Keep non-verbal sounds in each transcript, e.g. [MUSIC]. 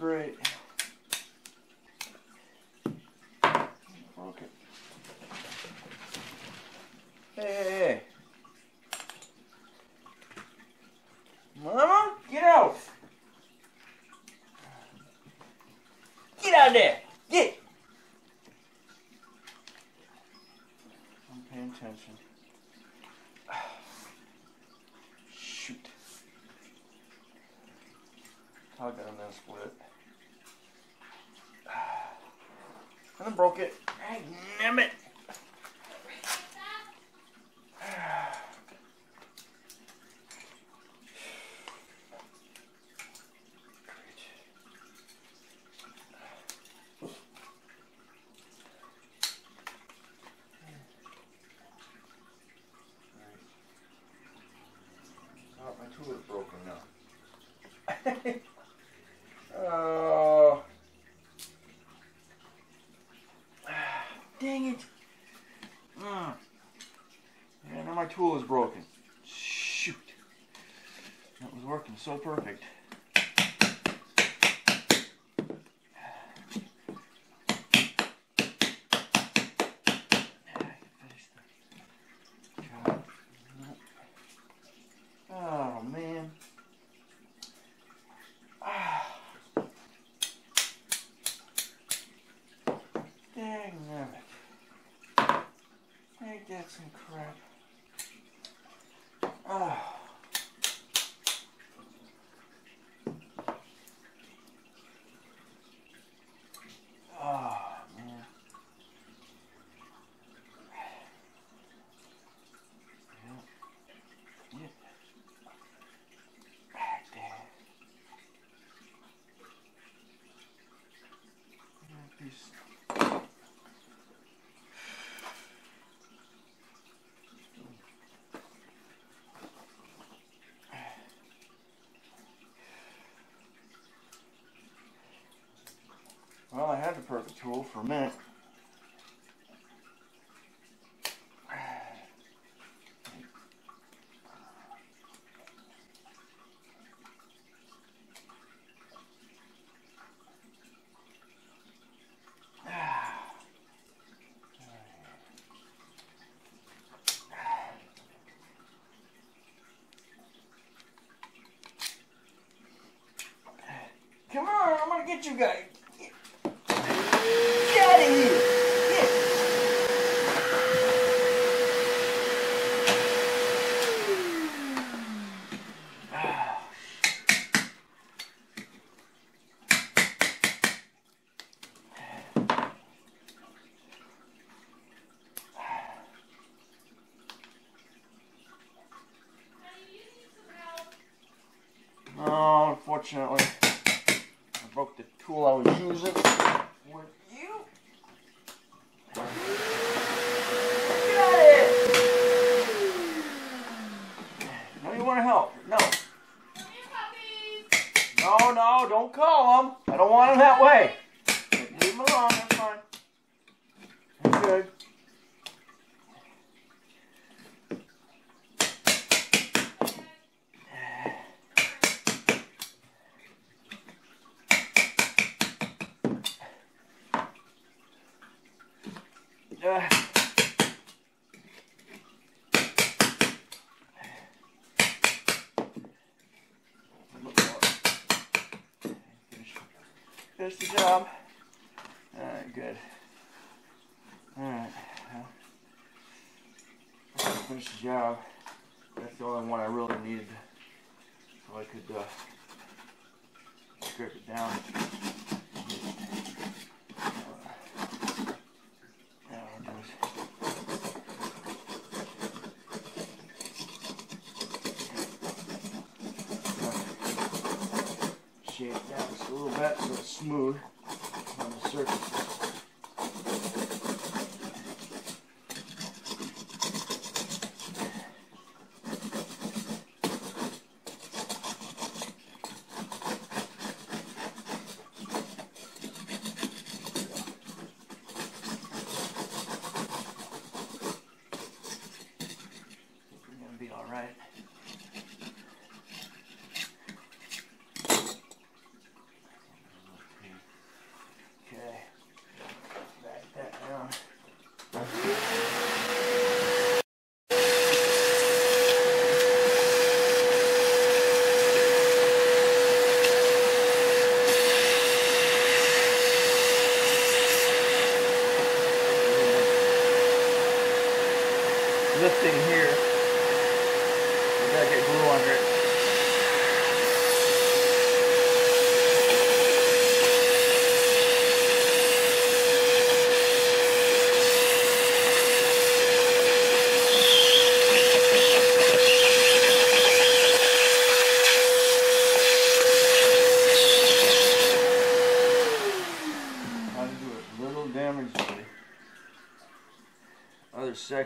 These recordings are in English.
great. Broke it. Hey, hey. Mama, get out! Get out of there! Get! I'm paying attention. [SIGHS] Shoot. I got a mess with it. And I broke it. Damn it! Oh, my tool is broken now. [LAUGHS] oh. Dang it. Mm. Yeah, now my tool is broken. Shoot. That was working so perfect. Job. Oh man. Ah. Dang it. Ain't that some crap? Ah. Oh man. Yeah. Yeah. Back there. Yeah, these- Well, I had the perfect tool for a minute. Come on, I'm gonna get you guys. Get out of here! Unfortunately, I broke the tool I was using. With job. That's the only one I really needed so I could uh, scrape it down. Uh, Shape it down just a little bit so it's smooth on the surface.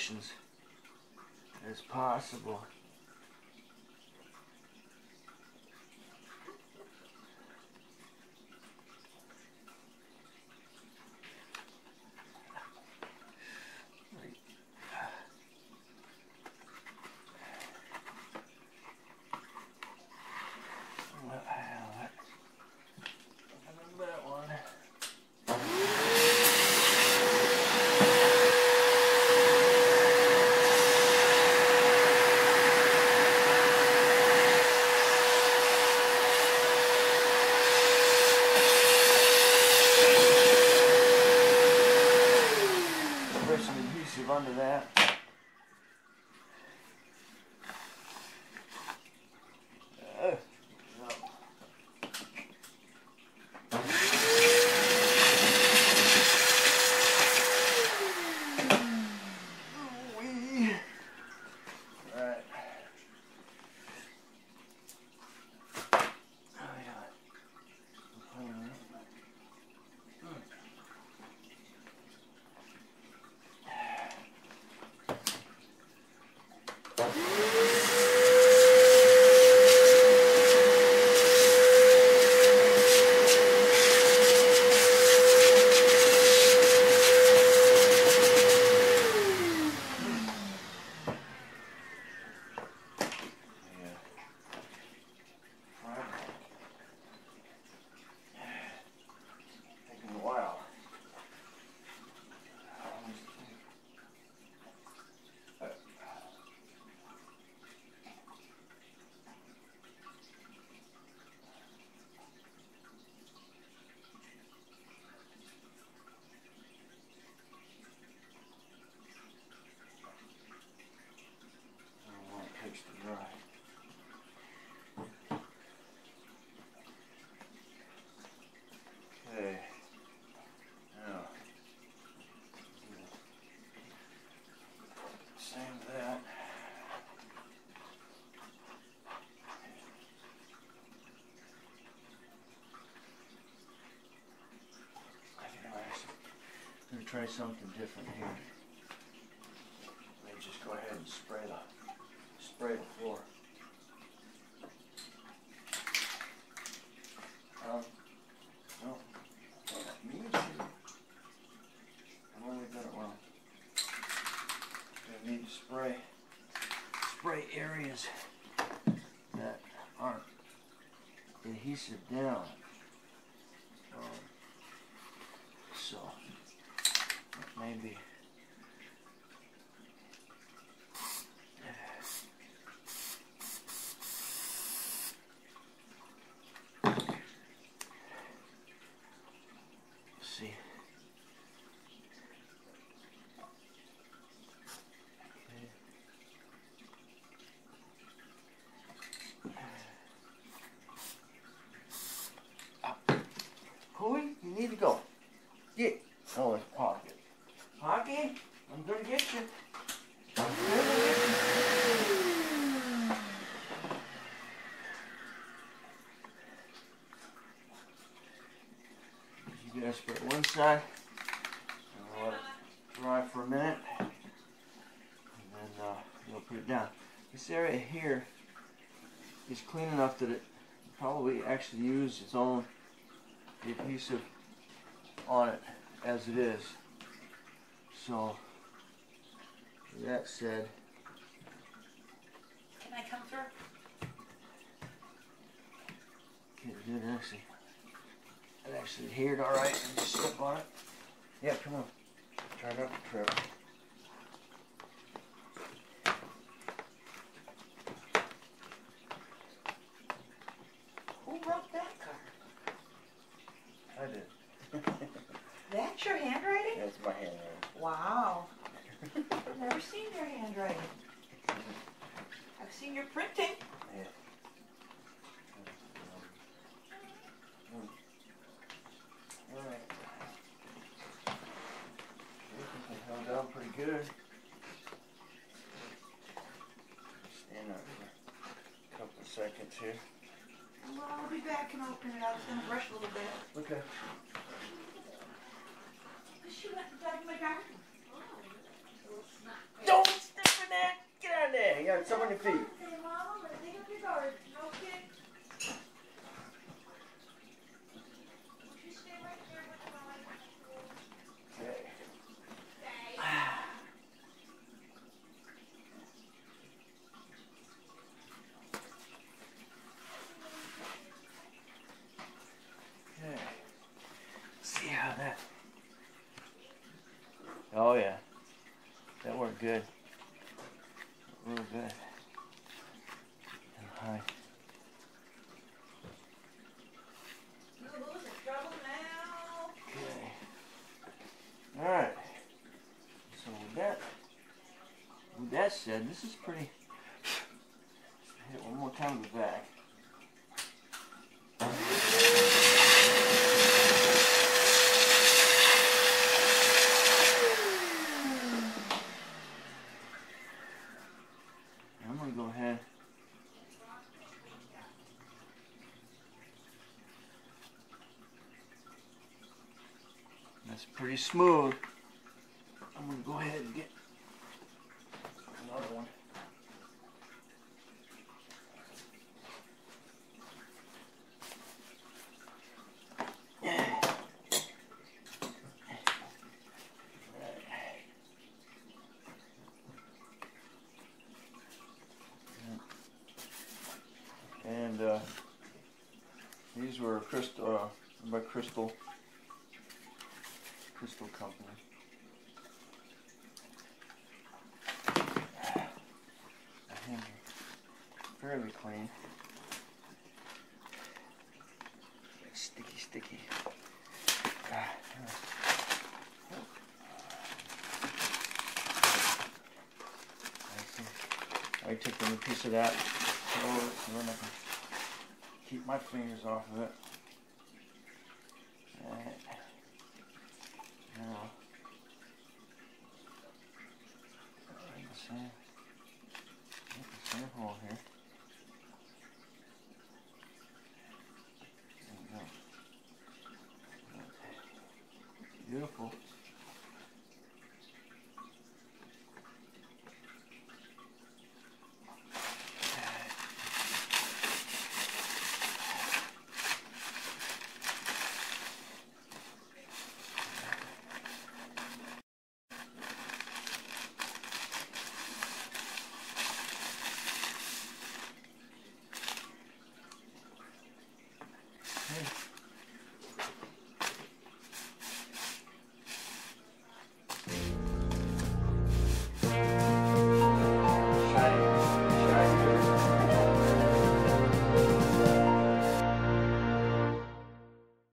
directions as possible. under that. Okay. Now. Same that. I'm going to try something different here. Let me just go ahead and spray the spray the gonna get you. I'm gonna get you. You put one side and let it dry for a minute, and then uh, you'll put it down. This area here is clean enough that it probably actually used its own adhesive on it as it is. So that said, Can I come through? Can't do it actually, it actually adhered all right and just step on it. Yeah, come on. Try not to trip. Who wrote that card? I did. That's your handwriting? That's my handwriting. Wow. I've never seen your handwriting. I've seen your printing. Alright. I think I held down pretty good. Stand up for a couple of seconds here. Well, I'll be back and open it. I was gonna brush a little bit. Okay. She went and dug my garden. Okay. Okay. See how that. Oh yeah, that worked good. Good. Okay. All right. So with that, with that said, this is pretty. Hit one more time with the back. I'm gonna go ahead. That's pretty smooth. I'm gonna go ahead and get another one. And uh, these were crystal uh, by Crystal Crystal Company. Fairly clean. Sticky, sticky. Ah. I took a piece of that so I can keep my fingers off of it.